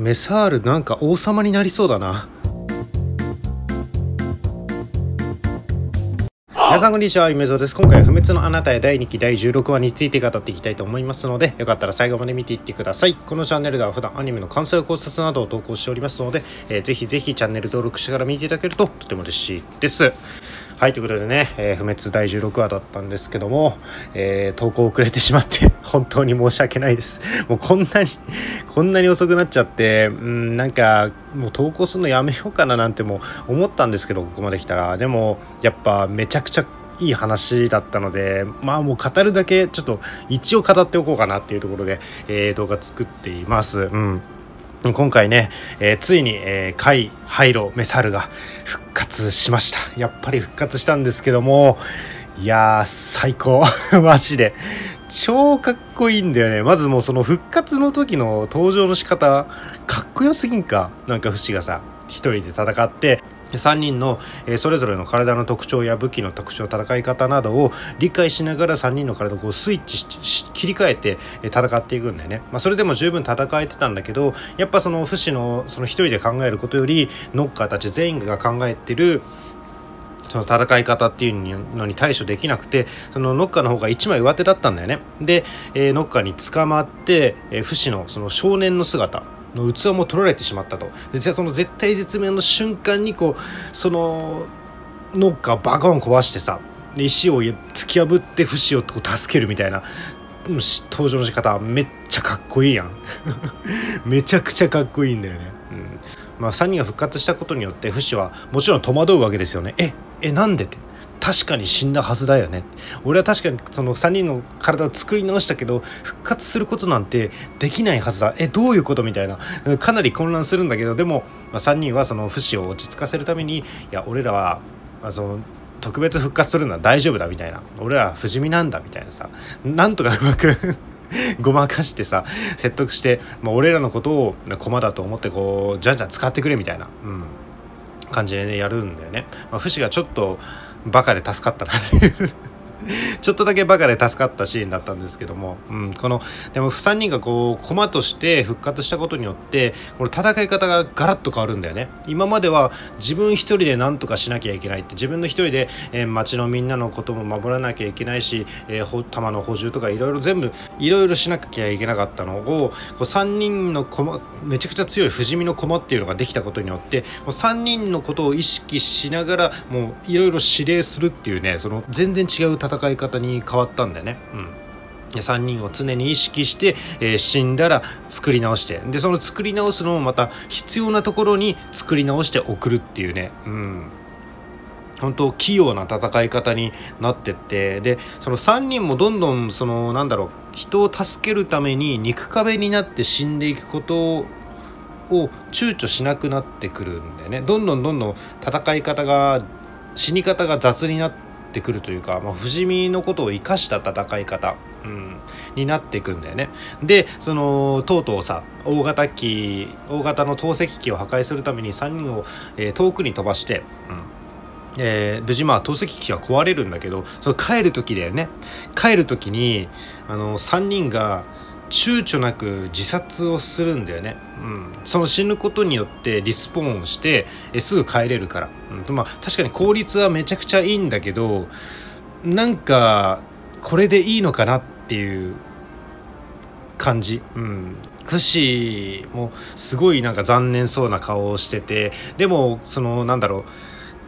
メサールなんか王様になりそうだな皆さんこんにちは、ゆめぞです。今回は不滅のあなたへ第2期第16話について語っていきたいと思いますので、よかったら最後まで見ていってください。このチャンネルでは普段アニメの感想や考察などを投稿しておりますので、えーぜひぜひチャンネル登録してから見ていただけるととても嬉しいです。はい、ということでね、えー不滅第16話だったんですけども、えー投稿遅れてしまって、本当に申し訳ないです。もうこんなに、こんなに遅くなっちゃって、うん、なんか、もう投稿するのやめようかななんても思ったんですけど、ここまで来たら。でも、やっぱめちゃくちゃいい話だったので、まあもう語るだけ、ちょっと一応語っておこうかなっていうところで、えー動画作っています。うん。今回ね、えーついに、えー、カイ・ハイロ・メサルが復活しました。やっぱり復活したんですけどもいやー最高。マジで。超かっこいいんだよね。まずもうその復活の時の登場の仕方かっこよすぎんか？なんかフシがさ一人で戦って3人の、えそれぞれの体の特徴や武器の特徴戦い方などを理解しながら3人の体をこうスイッチし切り替えてえ戦っていくんだよね、まあ、それでも十分戦えてたんだけどやっぱそのフシのその一人で考えることよりノッカーたち全員が考えてるその戦い方っていうのに対処できなくてそのノッカーの方が一枚上手だったんだよね。で、えノッカーに捕まって、えーフシのその少年の姿の器も取られてしまったと。でじゃあその絶対絶命の瞬間にこうそのノッカーバコン壊してさ石を突き破ってフシを助けるみたいな登場の仕方めっちゃかっこいいやん。めちゃくちゃかっこいいんだよね、うん。まあ、3人が復活したことによってフシはもちろん戸惑うわけですよね。ええなんでって。確かに死んだはずだよね。俺は確かにその3人の体を作り直したけど復活することなんてできないはずだ。えどういうことみたいな。かなり混乱するんだけどでも、まあ、3人はそのフシを落ち着かせるためにいや俺らは、まあ、その特別復活するのは大丈夫だみたいな。俺らは不死身なんだみたいなさ。なんとかうまく ごまかしてさ説得して、まあ、俺らのことを駒だと思ってこうじゃんじゃん使ってくれみたいな、うん、感じでねやるんだよね。まあ、フシがちょっとバカで助かったなっていう ちょっとだけバカで助かったシーンだったんですけども、うん、このでも3人がこう駒として復活したことによってこの戦い方がガラッと変わるんだよね。今までは自分一人で何とかしなきゃいけないって自分の一人で、えー町のみんなのことも守らなきゃいけないし、えー弾の補充とかいろいろ全部いろいろしなきゃいけなかったのをこう3人の駒めちゃくちゃ強い不死身の駒っていうのができたことによってもう3人のことを意識しながらもういろいろ指令するっていうねその全然違う戦い方に変わったんだよね。うん。3人を常に意識して、えー死んだら作り直して。でその作り直すのもまた必要なところに作り直して送るっていうね、うん、本当器用な戦い方になってって。でその3人もどんどんそのなんだろう人を助けるために肉壁になって死んでいくことを躊躇しなくなってくるんだよね。どんどんどんどん戦い方が死に方が雑になっててくるというか、まあ、不死身のことを生かした戦い方、うん、になっていくんだよね。でそのとうとうさ大型機大型の投石機を破壊するために3人を、えー遠くに飛ばして、うんえー無事まあ投石機は壊れるんだけどその帰る時だよね。帰る時にあの3人が躊躇なく自殺をするんだよね、うん、その死ぬことによってリスポーンしてえすぐ帰れるから、うん、まあ確かに効率はめちゃくちゃいいんだけどなんかこれでいいのかなっていう感じ、うん、フシもすごいなんか残念そうな顔をしてて。でもそのなんだろう。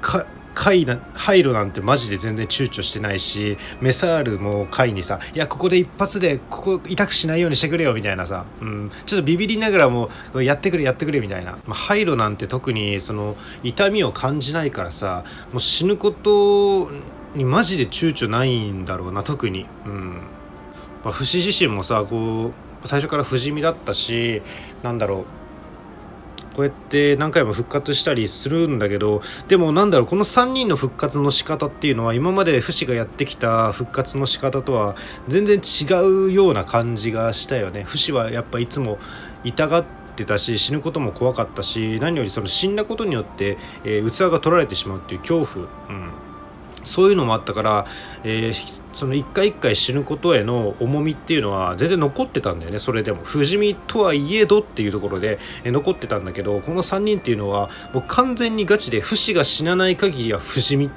か貝な入るなんてマジで全然躊躇してないしメサールも貝にさ「いやここで一発でここ痛くしないようにしてくれよ」みたいなさ、うん、ちょっとビビりながらも「やってくれやってくれ」みたいな、まあ、ハイロなんて特にその痛みを感じないからさもう死ぬことにマジで躊躇ないんだろうな特に。うん。まあ、フシ自身もさこう最初から不死身だったしなんだろう。こうやって何回も復活したりするんだけどでもなんだろうこの3人の復活の仕方っていうのは今までフシがやってきた復活の仕方とは全然違うような感じがしたよね。フシはやっぱいつも痛がってたし死ぬことも怖かったし何よりその死んだことによって、えー器が取られてしまうっていう恐怖、うん、そういうのもあったから、えー、その一回一回死ぬことへの重みっていうのは全然残ってたんだよね。それでも。不死身とはいえどっていうところで、えー、残ってたんだけどこの3人っていうのはもう完全にガチで不死が死なない限りは不死身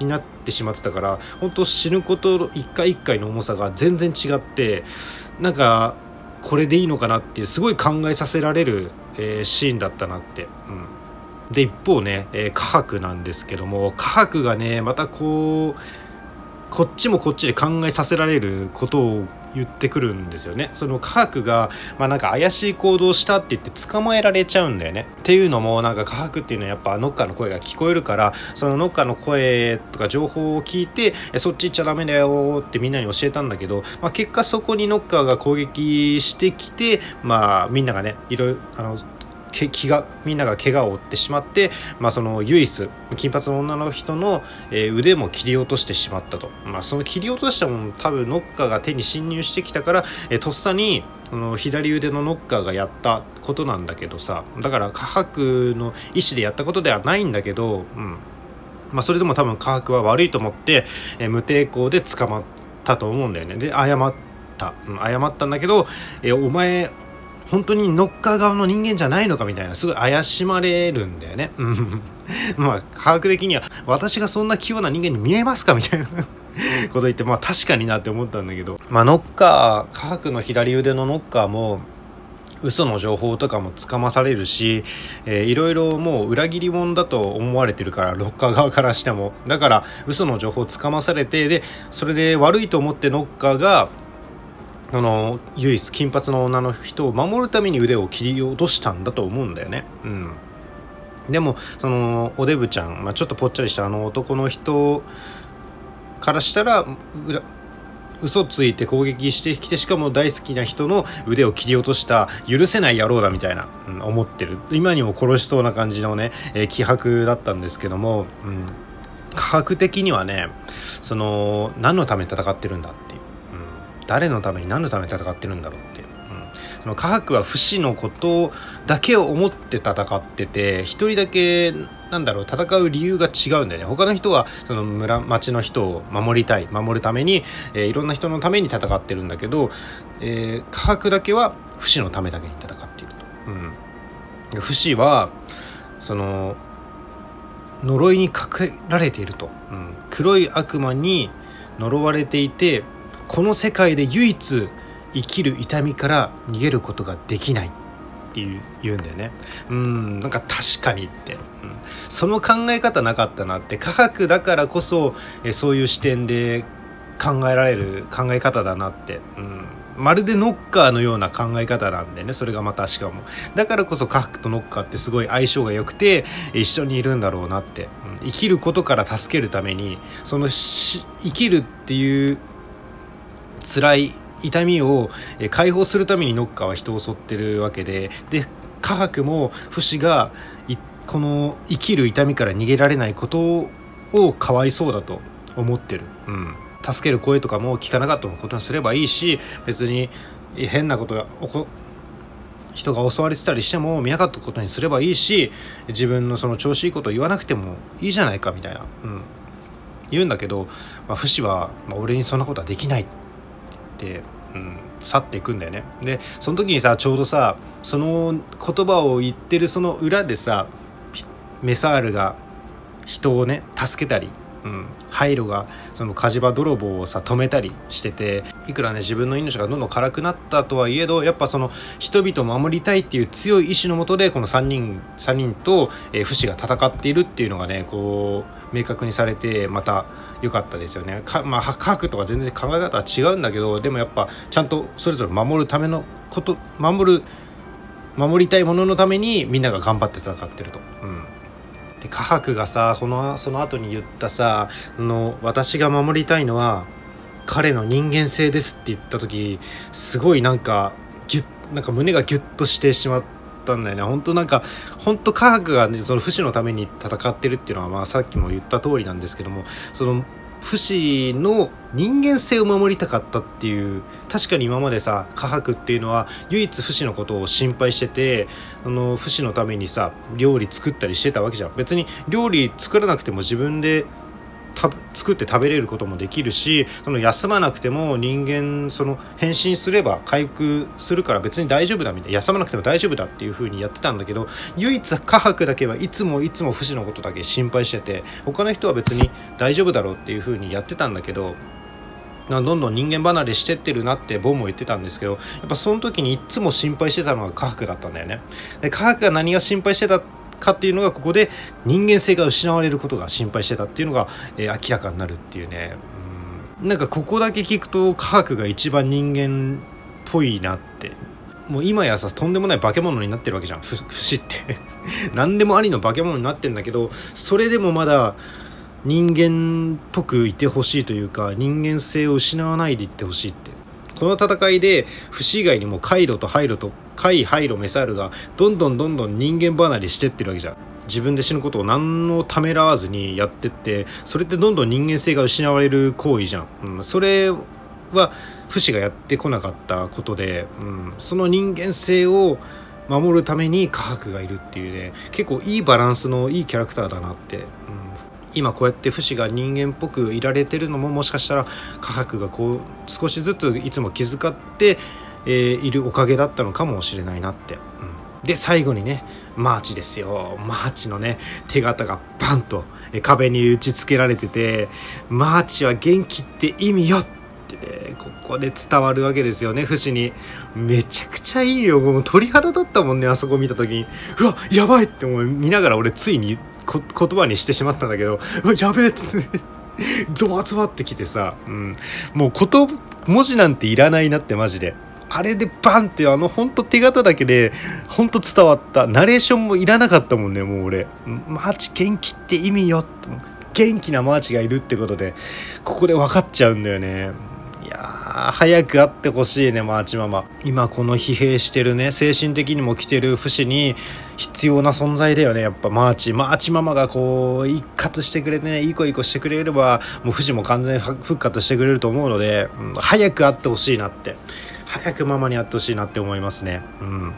になってしまってたから本当死ぬことの一回一回の重さが全然違ってなんかこれでいいのかなっていうすごい考えさせられる、えー、シーンだったなって。うん。で一方ね、えー、科学なんですけども科学がねまたこうこっちもこっちで考えさせられることを言ってくるんですよね。その科学が、まあ、なんか怪しい行動したって言って捕まえられちゃうんだよね。っていうのもなんか科学っていうのはやっぱノッカーの声が聞こえるからそのノッカーの声とか情報を聞いてそっち行っちゃダメだよってみんなに教えたんだけど、まあ、結果そこにノッカーが攻撃してきてまあみんながねいろいろあのけ気がみんなが怪我を負ってしまって、まあ、そのユイス金髪の女の人の、え、腕も切り落としてしまったと、まあ、その切り落としたもの多分ノッカーが手に侵入してきたから、え、とっさにその左腕のノッカーがやったことなんだけどさ。だから科学の意思でやったことではないんだけど、うん。まあ、それでも多分科学は悪いと思って、え、無抵抗で捕まったと思うんだよね。で謝った、うん、謝ったんだけど、え、お前本当にノッカー側の人間じゃないのかみたいなすごい怪しまれるんだよね。うん。まあ科学的には私がそんな器用な人間に見えますかみたいなこと言ってまあ確かになって思ったんだけど。まあノッカー科学の左腕のノッカーも嘘の情報とかもつかまされるし、えー、いろいろもう裏切り者だと思われてるからロッカー側からしても。だから嘘の情報つかまされてでそれで悪いと思ってノッカーがあの唯一金髪の女の人を守るために腕を切り落としたんだと思うんだよね。うん、でもそのおデブちゃん、まあ、ちょっとぽっちゃりしたあの男の人からしたら嘘ついて攻撃してきてしかも大好きな人の腕を切り落とした許せない野郎だみたいな、うん、思ってる。今にも殺しそうな感じのね、えー、気迫だったんですけども、うん、科学的にはねその何のために戦ってるんだっていう。誰のために何のために戦ってるんだろうって、うん、その科学は不死のことだけを思って戦ってて一人だけなんだろう戦う理由が違うんだよね。他の人はその村町の人を守りたい守るために、えー、いろんな人のために戦ってるんだけど、えー、科学だけは不死のためだけに戦っていると。うん、不死はその呪いにかけられていると、うん、黒い悪魔に呪われていてこの世界で唯一生きる痛みから逃げることができないっていう言うんだよね。うんなんか確かにって、うん、その考え方なかったなって科学だからこそえそういう視点で考えられる考え方だなって、うん、まるでノッカーのような考え方なんでねそれがまたしかも。だからこそ科学とノッカーってすごい相性が良くて一緒にいるんだろうなって、うん、生きることから助けるためにその生きるっていう辛い痛みを解放するためにノッカーは人を襲ってるわけでで科学も不死がこの生きる痛みから逃げられないことをかわいそうだと思ってる、うん、助ける声とかも聞かなかったことにすればいいし別に変なことが起こ人が襲われてたりしても見なかったことにすればいいし自分のその調子いいことを言わなくてもいいじゃないかみたいな、うん、言うんだけど、まあ、不死は、俺にそんなことはできない。て、うん、去っていくんだよね。でその時にさちょうどさその言葉を言ってるその裏でさメサールが人をね助けたりうん、ハイロがその火事場泥棒をさ止めたりしてていくらね自分の命がどんどん辛くなったとはいえどやっぱその人々を守りたいっていう強い意志のもとでこの3人3人と、えー、フシが戦っているっていうのがねこう明確にされてまた良かったですよね。か、まあ、科学とか全然考え方は違うんだけどでもやっぱちゃんとそれぞれ守るためのこと守る守りたいもののためにみんなが頑張って戦ってると。うん。で科学がさこのその後に言ったさの私が守りたいのは彼の人間性ですって言った時すごいなんかギュッなんか胸がギュッとしてしまったんだよね。本当なんか本当科学が、ね、その不死のために戦ってるっていうのは、まあ、さっきも言った通りなんですけどもその不死の人間性を守りたかったっていう確かに今までさ科博っていうのは唯一不死のことを心配しててあの不死のためにさ料理作ったりしてたわけじゃん。別に料理作らなくても自分で作って食べれることもできるしその休まなくても人間その変身すれば回復するから別に大丈夫だみたいな休まなくても大丈夫だっていう風にやってたんだけど唯一科博だけはいつもいつも不死のことだけ心配してて他の人は別に大丈夫だろうっていう風にやってたんだけどどんどん人間離れしてってるなってボンも言ってたんですけどやっぱその時にいつも心配してたのが科学だったんだよね。で科学が何が心配してたかっていうのがここで人間性が失われることが心配してたっていうのが、えー、明らかになるっていうね。うん。なんかここだけ聞くと科学が一番人間っぽいなって。もう今やさとんでもない化け物になってるわけじゃん。不死って。何でもありの化け物になってんだけどそれでもまだ人間っぽくいてほしいというか人間性を失わないでいってほしいって。この戦いで不死以外にもカイロとハイロとカイハイロメサールがどんどんどんどん人間離れしてってるわけじゃん。自分で死ぬことを何のためらわずにやってってそれってどんどん人間性が失われる行為じゃん、うん、それは不死がやってこなかったことで、うん、その人間性を守るためにカハクがいるっていうね結構いいバランスのいいキャラクターだなって、うん、今こうやってフシが人間っぽくいられてるのももしかしたらカハクがこう少しずついつも気遣って、えー、いるおかげだったのかもしれないなって。うん、で最後にねマーチですよ。マーチのね手形がバンと壁に打ちつけられててマーチは元気って意味よってねここで伝わるわけですよねフシに。めちゃくちゃいいよもう鳥肌だったもんねあそこ見た時に。うわやばいって思う。見ながら俺ついに言葉にしてしまったんだけどうわやべえって。ゾワゾワってきてさ、うん、もう言文字なんていらないなってマジで。あれでバンってあのほんと手形だけでほんと伝わった。ナレーションもいらなかったもんねもう俺。マーチ元気って意味よ元気なマーチがいるってことでここで分かっちゃうんだよね。いや早く会ってほしいねマーチママ。今この疲弊してるね精神的にも来てるフシに必要な存在だよねやっぱマーチ。マーチママがこう一喝してくれてねいい子いい子してくれればもうフシも完全復活してくれると思うので、うん、早く会ってほしいなって。早くママに会ってほしいなって思いますねうん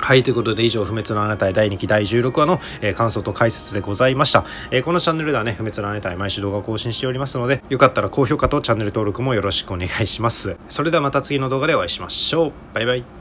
はい、ということで以上、不滅のあなたへ第2期第16話の、えー、感想と解説でございました、えー、このチャンネルではね、不滅のあなたへ毎週動画更新しておりますので、よかったら高評価とチャンネル登録もよろしくお願いします。それではまた次の動画でお会いしましょう。バイバイ。